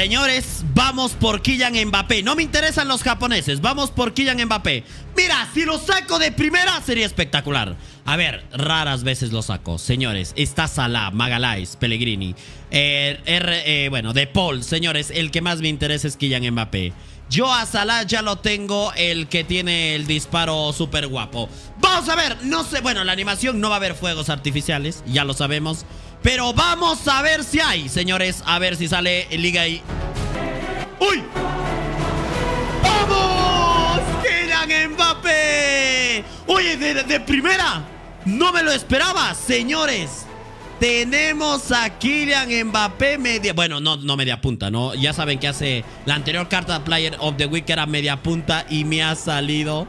Señores, vamos por Kylian Mbappé. No me interesan los japoneses, vamos por Kylian Mbappé. Mira, si lo saco de primera sería espectacular. A ver, raras veces lo saco. Señores, está Salah, Magalhaes, Pellegrini. Eh, R, eh, bueno, De Paul. Señores, el que más me interesa es Kylian Mbappé. Yo a Salah ya lo tengo, el que tiene el disparo súper guapo. Vamos a ver, no sé, bueno, la animación no va a haber fuegos artificiales, ya lo sabemos. Pero vamos a ver si hay, señores, a ver si sale Liga y... ¡Uy! ¡Vamos! ¡Kylian Mbappé! Oye, de, primera, no me lo esperaba, señores. Tenemos a Kylian Mbappé media... Bueno, no, no media punta, ¿no? Ya saben que hace... La anterior carta Player of the Week era media punta y me ha salido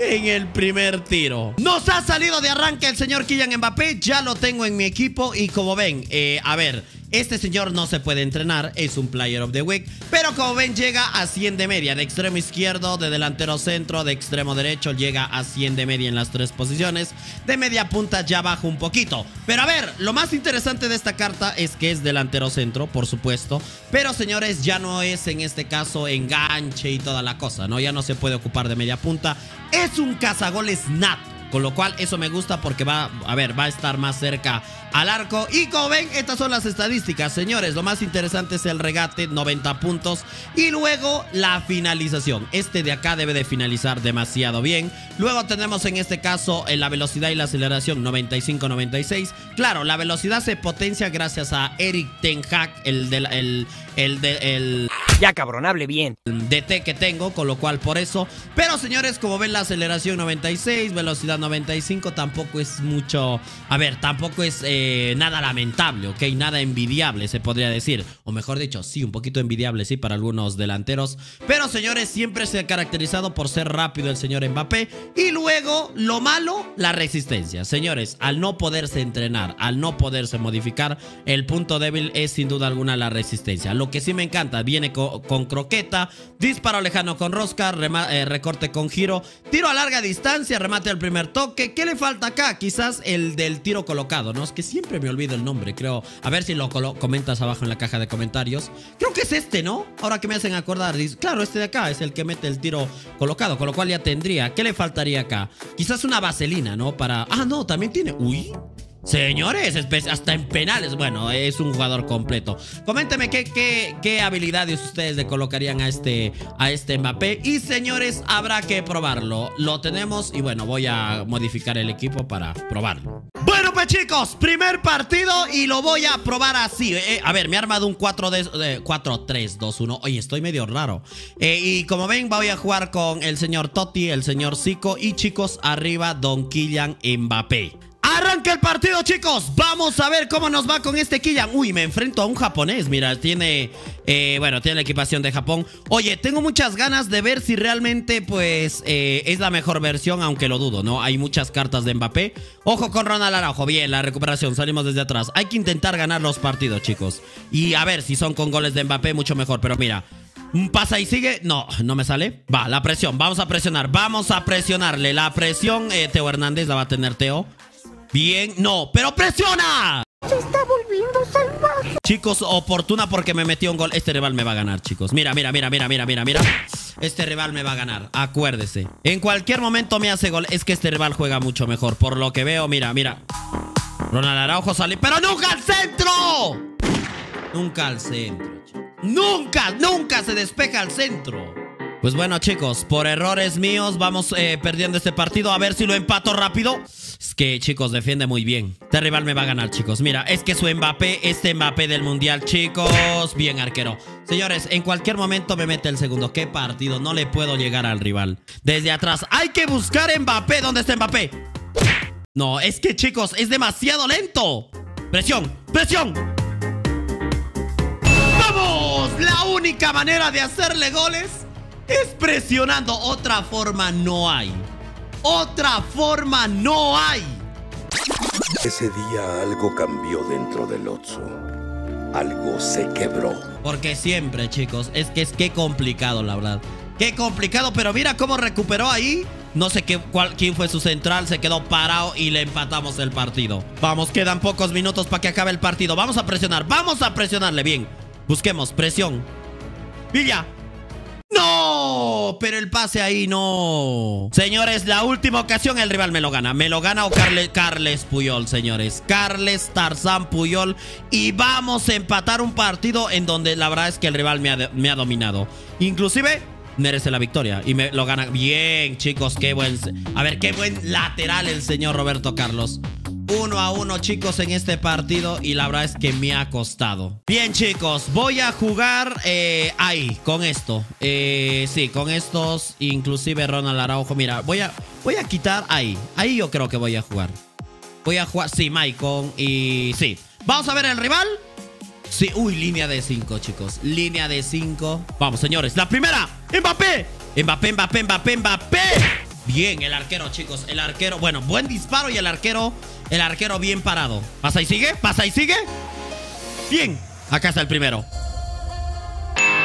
en el primer tiro. Nos ha salido de arranque el señor Kylian Mbappé. Ya lo tengo en mi equipo y como ven, eh, a ver... Este señor no se puede entrenar, es un player of the week, pero como ven llega a 100 de media, de extremo izquierdo, de delantero centro, de extremo derecho, llega a 100 de media en las tres posiciones, de media punta ya baja un poquito. Pero a ver, lo más interesante de esta carta es que es delantero centro, por supuesto, pero señores ya no es en este caso enganche y toda la cosa, ¿no? Ya no se puede ocupar de media punta, es un cazagoles nato. Con lo cual eso me gusta porque va, a ver, va a estar más cerca al arco. Y como ven, estas son las estadísticas, señores. Lo más interesante es el regate, 90 puntos. Y luego la finalización. Este de acá debe de finalizar demasiado bien. Luego tenemos en este caso eh, la velocidad y la aceleración, 95-96. Claro, la velocidad se potencia gracias a Eric Ten Hag, el del... El, el, de, el ya cabrón, hable bien. DT que tengo, con lo cual por eso. Pero señores, como ven la aceleración 96, velocidad 95, tampoco es mucho... A ver, tampoco es eh, nada lamentable, ¿ok? Nada envidiable, se podría decir. O mejor dicho, sí, un poquito envidiable, sí, para algunos delanteros. Pero señores, siempre se ha caracterizado por ser rápido el señor Mbappé. Y luego, lo malo, la resistencia. Señores, al no poderse entrenar, al no poderse modificar, el punto débil es sin duda alguna la resistencia. Lo que sí me encanta, viene con croqueta, disparo lejano con rosca, eh, recorte con giro, tiro a larga distancia, remate al primer toque. ¿Qué le falta acá? Quizás el del tiro colocado, ¿no? Es que siempre me olvido el nombre, creo. A ver si lo comentas abajo en la caja de comentarios. Creo que es este, ¿no? Ahora que me hacen acordar, claro, este de acá es el que mete el tiro colocado, con lo cual ya tendría. ¿Qué le faltaría acá? Quizás una vaselina, ¿no? Para... Ah, no, también tiene... Uy... Señores, hasta en penales. Bueno, es un jugador completo. Coménteme qué, qué, qué, habilidades ustedes le colocarían a este, a este Mbappé. Y señores, habrá que probarlo. Lo tenemos y bueno, voy a modificar el equipo para probarlo. Bueno, pues chicos, primer partido y lo voy a probar así. Eh, a ver, me he armado un 4-3-2-1. Oye, estoy medio raro. Eh, y como ven, voy a jugar con el señor Totti, el señor Zico y chicos, arriba Don Kylian Mbappé. Arranca el partido, chicos. Vamos a ver cómo nos va con este Killian. Uy, me enfrento a un japonés. Mira, tiene, eh, bueno, tiene la equipación de Japón. Oye, tengo muchas ganas de ver si realmente, pues, eh, es la mejor versión, aunque lo dudo, ¿no? Hay muchas cartas de Mbappé. Ojo con Ronald Araujo. Bien, la recuperación. Salimos desde atrás. Hay que intentar ganar los partidos, chicos. Y a ver si son con goles de Mbappé, mucho mejor. Pero mira, Pasa y sigue. No, no me sale. Va, la presión. Vamos a presionar. Vamos a presionarle. La presión, eh, Teo Hernández la va a tener Teo. Bien, no, pero presiona. Se está volviendo salvaje. Chicos, oportuna porque me metió un gol. Este rival me va a ganar, chicos. Mira, mira, mira, mira, mira, mira, mira. Este rival me va a ganar, acuérdese. En cualquier momento me hace gol. Es que este rival juega mucho mejor. Por lo que veo, mira, mira. Ronald Araujo sale. ¡Pero nunca al centro! Nunca al centro. Nunca, nunca se despeja al centro. Pues bueno, chicos, por errores míos vamos eh, perdiendo este partido. A ver si lo empato rápido. Es que, chicos, defiende muy bien. Este rival me va a ganar, chicos. Mira, es que su Mbappé, este Mbappé del Mundial, chicos. Bien, arquero. Señores, en cualquier momento me mete el segundo. ¿Qué partido? No le puedo llegar al rival. Desde atrás. Hay que buscar Mbappé. ¿Dónde está Mbappé? No, es que, chicos, es demasiado lento. Presión, presión. ¡Vamos! La única manera de hacerle goles es presionando. Otra forma no hay. Otra forma no hay. Ese día algo cambió dentro del Otso. Algo se quebró. Porque siempre, chicos, es que es que complicado, la verdad. Qué complicado, pero mira cómo recuperó ahí. No sé qué, cuál, quién fue su central, se quedó parado y le empatamos el partido. Vamos, quedan pocos minutos para que acabe el partido. Vamos a presionar, vamos a presionarle bien. Busquemos presión. Villa. Pero el pase ahí no. Señores, la última ocasión el rival me lo gana. Me lo gana o Carles Puyol, señores. Carles Tarzán Puyol. Y vamos a empatar un partido en donde la verdad es que el rival me ha, me ha dominado. Inclusive merece la victoria y me lo gana. Bien, chicos, qué buen... A ver, qué buen lateral el señor Roberto Carlos. Uno a uno, chicos, en este partido. Y la verdad es que me ha costado. Bien, chicos, voy a jugar eh, ahí, con esto. Eh, sí, con estos. Inclusive Ronald Araujo. Mira, voy a, voy a quitar ahí. Ahí yo creo que voy a jugar. Voy a jugar, sí, Maicon. Y sí. Vamos a ver el rival. Sí, uy, línea de 5, chicos. Línea de 5. Vamos, señores. La primera. Mbappé. Mbappé, Mbappé, Mbappé, Mbappé. Bien, el arquero, chicos. El arquero. Bueno, buen disparo y el arquero. El arquero bien parado. ¿Pasa y sigue? ¿Pasa y sigue? Bien. Acá está el primero.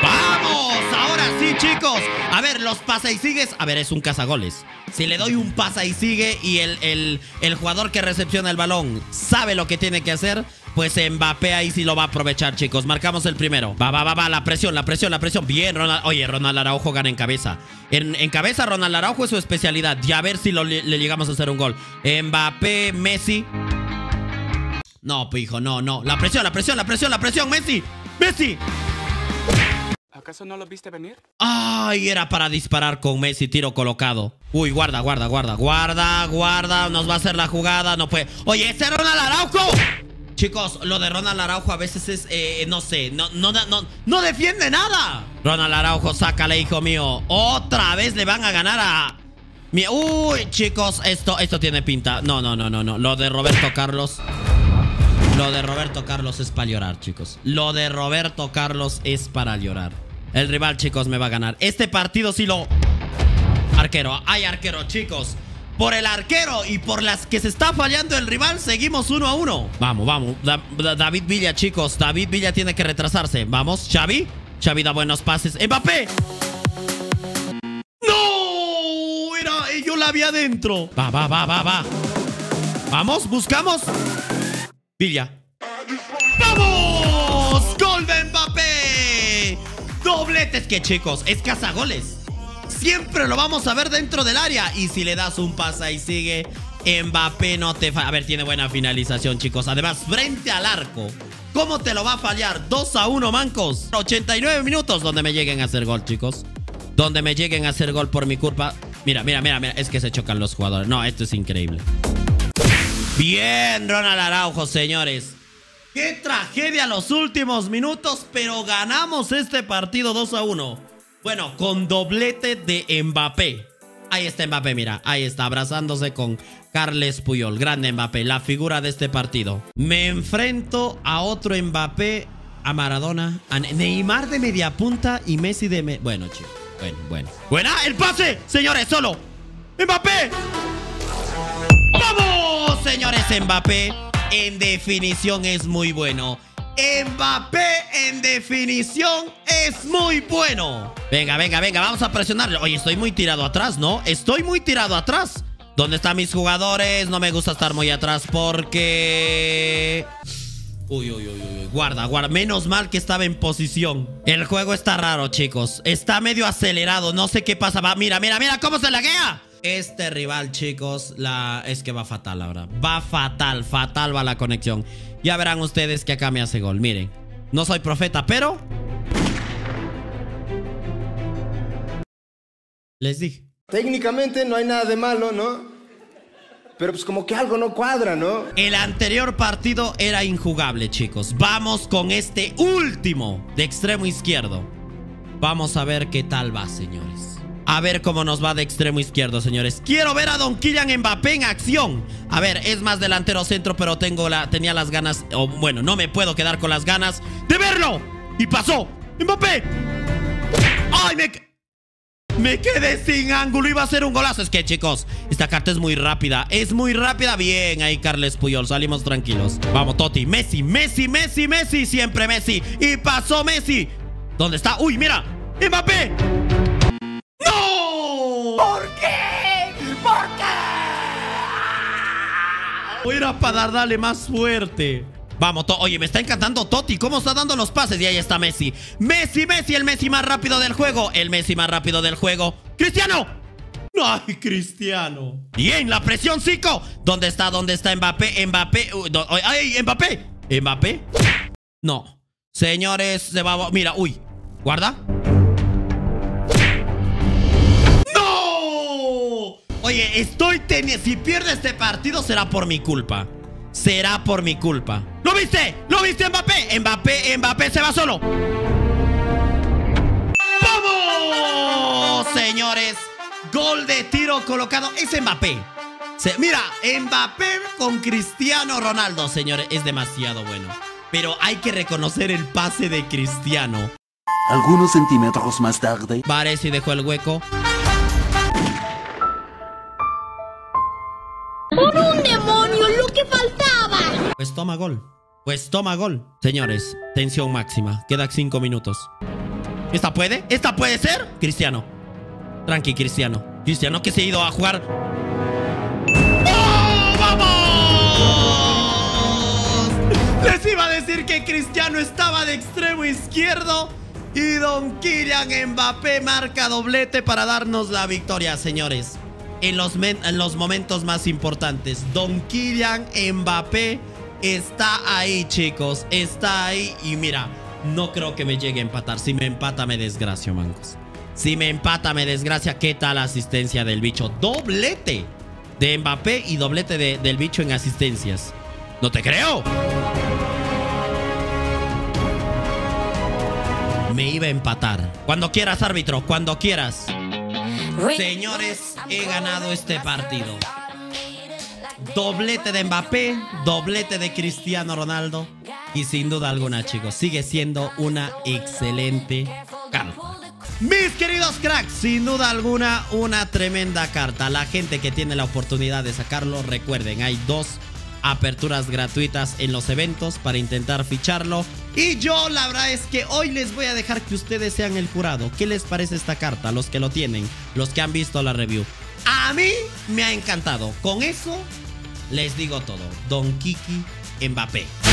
¡Vamos! Ahora sí, chicos. A ver, los pasa y sigues. A ver, es un cazagoles. Si le doy un pasa y sigue y el, el, el jugador que recepciona el balón sabe lo que tiene que hacer, pues Mbappé ahí sí lo va a aprovechar, chicos. Marcamos el primero. Va, va, va, va. La presión, la presión, la presión. Bien, Ronald. Oye, Ronald Araujo gana en cabeza. En, en cabeza, Ronald Araujo es su especialidad. Y a ver si lo, le, llegamos a hacer un gol. Mbappé, Messi. No, hijo, no, no. La presión, la presión, la presión, la presión. Messi. Messi. ¿Acaso no lo viste venir? Ay, era para disparar con Messi, tiro colocado. Uy, guarda, guarda, guarda, guarda, guarda. Nos va a hacer la jugada, no puede. Oye, ese Ronald Araujo. Chicos, lo de Ronald Araujo a veces es, eh, no sé, no, no, no, no defiende nada. Ronald Araujo, sácale, hijo mío. Otra vez le van a ganar a... Uy, chicos, esto, esto tiene pinta. No, no, no, no, no. Lo de Roberto Carlos... Lo de Roberto Carlos es para llorar, chicos. Lo de Roberto Carlos es para llorar. El rival, chicos, me va a ganar. Este partido sí lo... Arquero, hay arquero, chicos. Por el arquero y por las que se está fallando el rival, seguimos uno a uno. Vamos, vamos. Da David Villa, chicos. David Villa tiene que retrasarse. Vamos, Xavi. Xavi da buenos pases. ¡Mbappé! ¡No! Era, yo la vi adentro. Va, va, va, va, va. Vamos, buscamos. Villa. ¡Vamos! ¡Gol de Mbappé! Dobletes que, chicos, es cazagoles. Siempre lo vamos a ver dentro del área. Y si le das un pasa y sigue, Mbappé no te falla. A ver, tiene buena finalización, chicos. Además, frente al arco. ¿Cómo te lo va a fallar? 2 a 1, mancos. 89 minutos donde me lleguen a hacer gol, chicos. Donde me lleguen a hacer gol por mi culpa. Mira, mira, mira, mira. Es que se chocan los jugadores. No, esto es increíble. Bien, Ronald Araujo, señores. Qué tragedia los últimos minutos, pero ganamos este partido 2 a 1. Bueno, con doblete de Mbappé. Ahí está Mbappé, mira. Ahí está, abrazándose con Carles Puyol. Grande Mbappé, la figura de este partido. Me enfrento a otro Mbappé, a Maradona, a Neymar de media punta y Messi de... bueno, chicos. Bueno, bueno. ¡Buena! ¡El pase! Señores, solo. ¡Mbappé! ¡Vamos! Señores, Mbappé en definición es muy bueno. Mbappé en definición es muy bueno. Venga, venga, venga, vamos a presionarlo. Oye, estoy muy tirado atrás, ¿no? Estoy muy tirado atrás. ¿Dónde están mis jugadores? No me gusta estar muy atrás porque... Uy, uy, uy, uy, guarda, guarda. Menos mal que estaba en posición. El juego está raro, chicos. Está medio acelerado. No sé qué pasa. Va, mira, mira, mira cómo se laguea. Este rival, chicos, la... es que va fatal ahora. Va fatal, fatal va la conexión. Ya verán ustedes que acá me hace gol. Miren, no soy profeta, pero... Les dije. Técnicamente no hay nada de malo, ¿no? Pero pues como que algo no cuadra, ¿no? El anterior partido era injugable, chicos. Vamos con este último de extremo izquierdo. Vamos a ver qué tal va, señores. A ver cómo nos va de extremo izquierdo, señores. Quiero ver a Don Kylian Mbappé en acción. A ver, es más delantero centro, pero tengo la, tenía las ganas, o bueno, no me puedo quedar con las ganas de verlo. Y pasó. Mbappé. ¡Ay, me... Me quedé sin ángulo, iba a ser un golazo. Es que, chicos, esta carta es muy rápida. Es muy rápida. Bien, ahí Carles Puyol. Salimos tranquilos. Vamos, Toti. Messi, Messi, Messi, Messi. Siempre Messi. Y pasó Messi. ¿Dónde está? Uy, mira. Mbappé. ¿Por ¿Por qué? Era para darle más fuerte. Vamos, oye, me está encantando Totti. ¿Cómo está dando los pases? Y ahí está Messi. Messi, Messi, el Messi más rápido del juego. El Messi más rápido del juego. ¡Cristiano! ¡Ay, Cristiano! Bien, la presión, Zico. ¿Dónde está? ¿Dónde está Mbappé? Mbappé. ¡Ay, Mbappé! ¿Mbappé? No. Señores, se va. Mira, uy. Guarda. Oye, estoy teniendo. Si pierde este partido, será por mi culpa. Será por mi culpa. ¿Lo viste? ¿Lo viste, Mbappé? Mbappé, Mbappé se va solo. ¡Vamos! Señores, gol de tiro colocado. Es Mbappé. mira, Mbappé con Cristiano Ronaldo, señores. Es demasiado bueno. Pero hay que reconocer el pase de Cristiano. Algunos centímetros más tarde. Varese dejó el hueco. Pues toma gol. Pues toma gol. Señores, tensión máxima. Quedan cinco minutos. ¿Esta puede? ¿Esta puede ser? Cristiano. Tranqui, Cristiano. Cristiano que se ha ido a jugar. ¡Oh, ¡Vamos! Les iba a decir que Cristiano estaba de extremo izquierdo. Y Don Kylian Mbappé marca doblete para darnos la victoria, señores. En los, en los momentos más importantes, Don Kylian Mbappé está ahí, chicos. Está ahí. Y mira, no creo que me llegue a empatar. Si me empata, me desgracio, mancos. Si me empata, me desgracia. ¿Qué tal la asistencia del bicho? Doblete de Mbappé y doblete del bicho en asistencias. ¡No te creo! me iba a empatar. Cuando quieras, árbitro, cuando quieras. Señores, he ganado este partido. Doblete de Mbappé, doblete de Cristiano Ronaldo. Y sin duda alguna, chicos, sigue siendo una excelente carta. Mis queridos cracks, sin duda alguna, una tremenda carta. La gente que tiene la oportunidad de sacarlo, recuerden, hay dos aperturas gratuitas en los eventos para intentar ficharlo. Y yo la verdad es que hoy les voy a dejar que ustedes sean el jurado. ¿Qué les parece esta carta? Los que lo tienen, los que han visto la review. A mí me ha encantado. Con eso les digo todo. Don Kiki Mbappé.